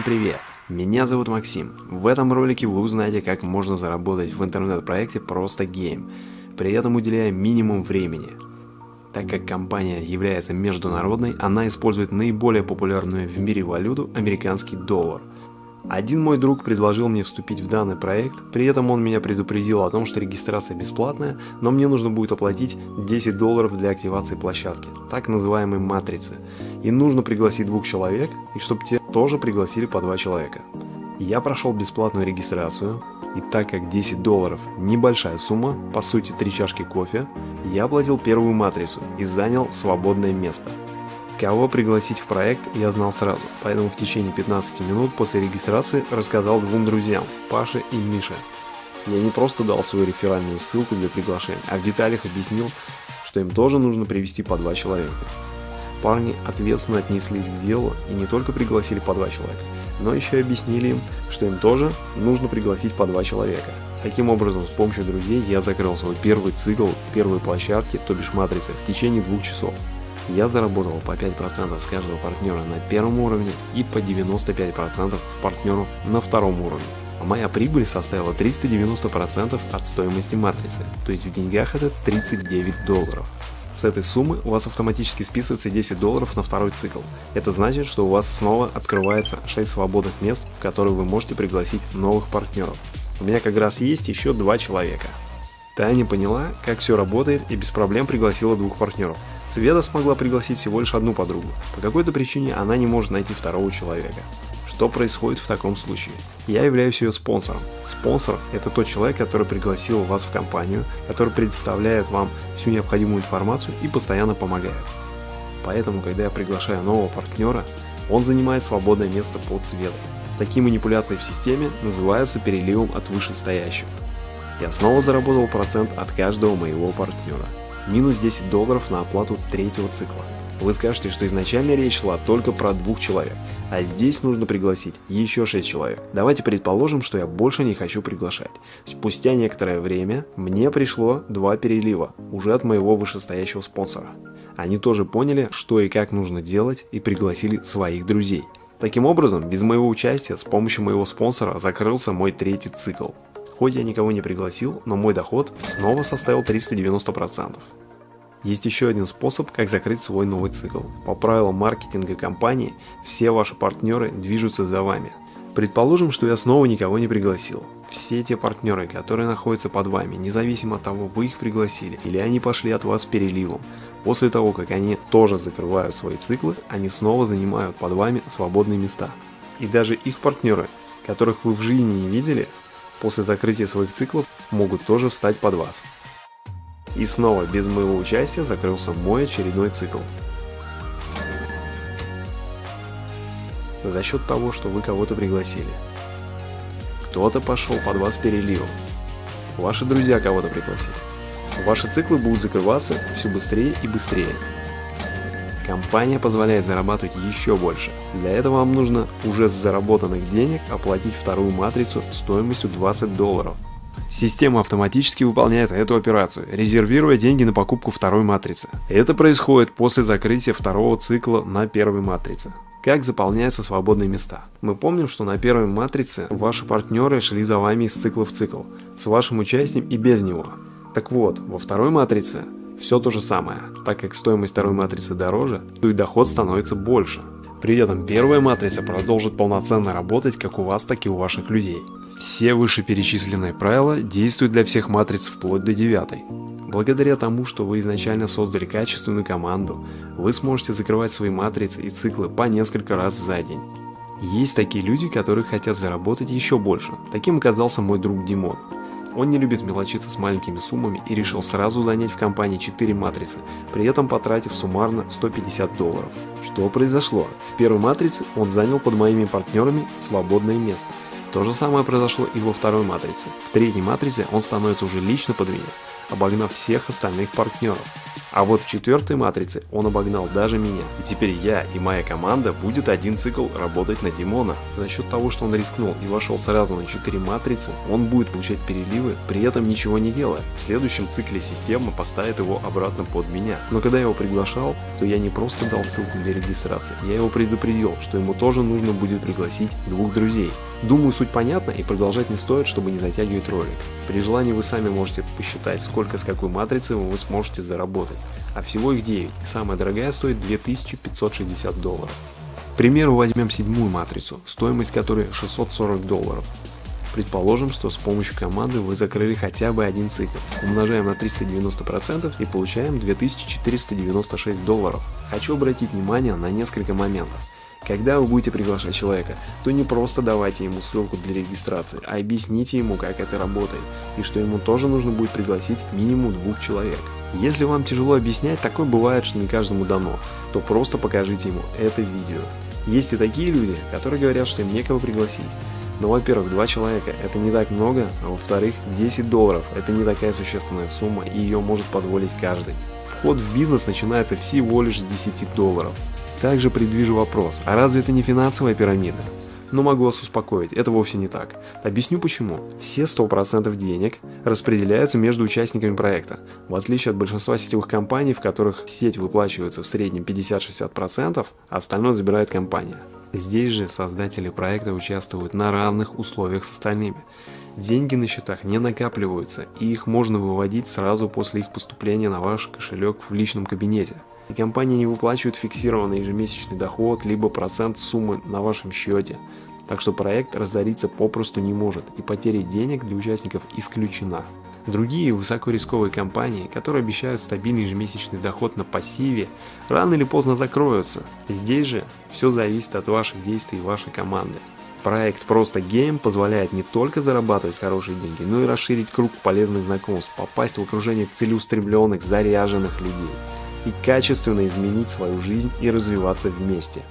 Всем привет! Меня зовут Максим. В этом ролике вы узнаете, как можно заработать в интернет-проекте просто гейм, при этом уделяя минимум времени. Так как компания является международной, она использует наиболее популярную в мире валюту американский доллар – один мой друг предложил мне вступить в данный проект, при этом он меня предупредил о том, что регистрация бесплатная, но мне нужно будет оплатить 10 долларов для активации площадки, так называемой матрицы, и нужно пригласить двух человек, и чтобы те тоже пригласили по два человека. Я прошел бесплатную регистрацию, и так как 10 долларов небольшая сумма, по сути 3 чашки кофе, я оплатил первую матрицу и занял свободное место – Кого пригласить в проект я знал сразу, поэтому в течение 15 минут после регистрации рассказал двум друзьям, Паше и Мише. Я не просто дал свою реферальную ссылку для приглашения, а в деталях объяснил, что им тоже нужно привести по два человека. Парни ответственно отнеслись к делу и не только пригласили по два человека, но еще и объяснили им, что им тоже нужно пригласить по два человека. Таким образом, с помощью друзей я закрыл свой первый цикл первой площадки, то бишь матрицы, в течение двух часов. Я заработал по 5% с каждого партнера на первом уровне и по 95% с партнеру на втором уровне. А моя прибыль составила 390% от стоимости матрицы, то есть в деньгах это 39 долларов. С этой суммы у вас автоматически списывается 10 долларов на второй цикл. Это значит, что у вас снова открывается 6 свободных мест, в которые вы можете пригласить новых партнеров. У меня как раз есть еще два человека. Таня поняла, как все работает и без проблем пригласила двух партнеров. Света смогла пригласить всего лишь одну подругу. По какой-то причине она не может найти второго человека. Что происходит в таком случае? Я являюсь ее спонсором. Спонсор – это тот человек, который пригласил вас в компанию, который предоставляет вам всю необходимую информацию и постоянно помогает. Поэтому, когда я приглашаю нового партнера, он занимает свободное место под цветом. Такие манипуляции в системе называются переливом от вышестоящего. Я снова заработал процент от каждого моего партнера. Минус 10 долларов на оплату третьего цикла. Вы скажете, что изначально речь шла только про двух человек, а здесь нужно пригласить еще 6 человек. Давайте предположим, что я больше не хочу приглашать. Спустя некоторое время мне пришло два перелива, уже от моего вышестоящего спонсора. Они тоже поняли, что и как нужно делать и пригласили своих друзей. Таким образом, без моего участия с помощью моего спонсора закрылся мой третий цикл. Хоть я никого не пригласил, но мой доход снова составил 390%. Есть еще один способ, как закрыть свой новый цикл. По правилам маркетинга компании, все ваши партнеры движутся за вами. Предположим, что я снова никого не пригласил. Все те партнеры, которые находятся под вами, независимо от того, вы их пригласили или они пошли от вас переливом, после того, как они тоже закрывают свои циклы, они снова занимают под вами свободные места. И даже их партнеры, которых вы в жизни не видели, после закрытия своих циклов могут тоже встать под вас. И снова без моего участия закрылся мой очередной цикл. За счет того, что вы кого-то пригласили. Кто-то пошел под вас переливом. Ваши друзья кого-то пригласили. Ваши циклы будут закрываться все быстрее и быстрее. Компания позволяет зарабатывать еще больше. Для этого вам нужно уже с заработанных денег оплатить вторую матрицу стоимостью 20 долларов. Система автоматически выполняет эту операцию, резервируя деньги на покупку второй матрицы. Это происходит после закрытия второго цикла на первой матрице. Как заполняются свободные места? Мы помним, что на первой матрице ваши партнеры шли за вами из цикла в цикл, с вашим участием и без него. Так вот, во второй матрице все то же самое, так как стоимость второй матрицы дороже, то и доход становится больше. При этом первая матрица продолжит полноценно работать как у вас, так и у ваших людей. Все вышеперечисленные правила действуют для всех матриц вплоть до девятой. Благодаря тому, что вы изначально создали качественную команду, вы сможете закрывать свои матрицы и циклы по несколько раз за день. Есть такие люди, которые хотят заработать еще больше. Таким оказался мой друг Димон. Он не любит мелочиться с маленькими суммами и решил сразу занять в компании 4 матрицы, при этом потратив суммарно 150 долларов. Что произошло? В первой матрице он занял под моими партнерами свободное место. То же самое произошло и во второй матрице. В третьей матрице он становится уже лично под меня, обогнав всех остальных партнеров. А вот в четвертой матрице он обогнал даже меня. И теперь я и моя команда будет один цикл работать на Димона. За счет того, что он рискнул и вошел сразу на 4 матрицы, он будет получать переливы, при этом ничего не делая. В следующем цикле система поставит его обратно под меня. Но когда я его приглашал, то я не просто дал ссылку для регистрации, я его предупредил, что ему тоже нужно будет пригласить двух друзей. Думаю, суть понятна и продолжать не стоит, чтобы не затягивать ролик. При желании вы сами можете посчитать, сколько с какой матрицы вы сможете заработать. А всего их 9, и самая дорогая стоит 2560 долларов. К примеру, возьмем седьмую матрицу, стоимость которой 640 долларов. Предположим, что с помощью команды вы закрыли хотя бы один цикл. Умножаем на 390% и получаем 2496 долларов. Хочу обратить внимание на несколько моментов. Когда вы будете приглашать человека, то не просто давайте ему ссылку для регистрации, а объясните ему, как это работает, и что ему тоже нужно будет пригласить минимум двух человек. Если вам тяжело объяснять, такое бывает, что не каждому дано, то просто покажите ему это видео. Есть и такие люди, которые говорят, что им некого пригласить. Но, во-первых, два человека – это не так много, а во-вторых, 10 долларов – это не такая существенная сумма, и ее может позволить каждый. Вход в бизнес начинается всего лишь с 10 долларов. Также предвижу вопрос, а разве это не финансовая пирамида? Но могу вас успокоить, это вовсе не так. Объясню почему. Все 100% денег распределяются между участниками проекта. В отличие от большинства сетевых компаний, в которых сеть выплачивается в среднем 50-60%, а остальное забирает компания. Здесь же создатели проекта участвуют на равных условиях с остальными. Деньги на счетах не накапливаются, и их можно выводить сразу после их поступления на ваш кошелек в личном кабинете и компания не выплачивает фиксированный ежемесячный доход, либо процент суммы на вашем счете. Так что проект разориться попросту не может, и потеря денег для участников исключена. Другие высокорисковые компании, которые обещают стабильный ежемесячный доход на пассиве, рано или поздно закроются. Здесь же все зависит от ваших действий и вашей команды. Проект «Просто Гейм» позволяет не только зарабатывать хорошие деньги, но и расширить круг полезных знакомств, попасть в окружение целеустремленных, заряженных людей и качественно изменить свою жизнь и развиваться вместе.